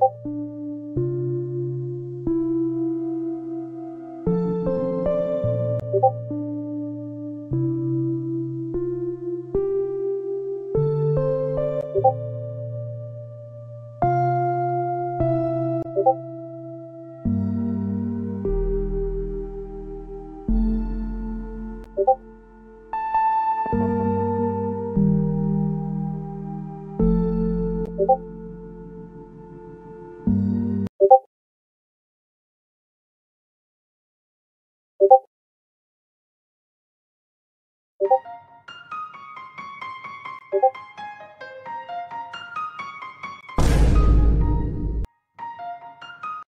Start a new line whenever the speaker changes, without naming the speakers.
you you